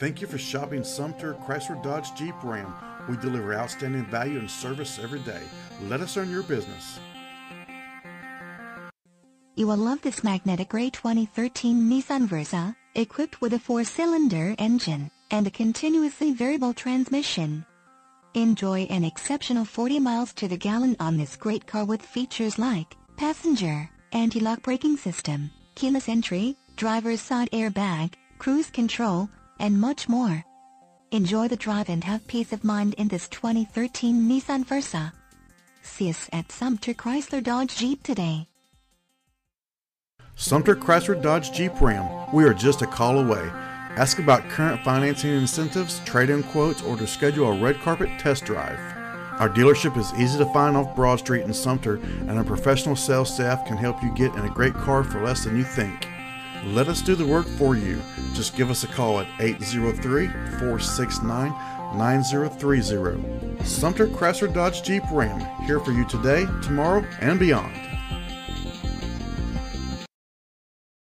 Thank you for shopping Sumter Chrysler Dodge Jeep Ram. We deliver outstanding value and service every day. Let us earn your business. You will love this magnetic gray 2013 Nissan Versa, equipped with a four-cylinder engine and a continuously variable transmission. Enjoy an exceptional 40 miles to the gallon on this great car with features like passenger, anti-lock braking system, keyless entry, driver's side airbag, cruise control, and much more. Enjoy the drive and have peace of mind in this 2013 Nissan Versa. See us at Sumter Chrysler Dodge Jeep today. Sumter Chrysler Dodge Jeep Ram. We are just a call away. Ask about current financing incentives, trade-in quotes, or to schedule a red carpet test drive. Our dealership is easy to find off Broad Street in Sumter, and our professional sales staff can help you get in a great car for less than you think. Let us do the work for you. Just give us a call at 803 469 9030. Sumter Chrysler Dodge Jeep Ram, here for you today, tomorrow, and beyond.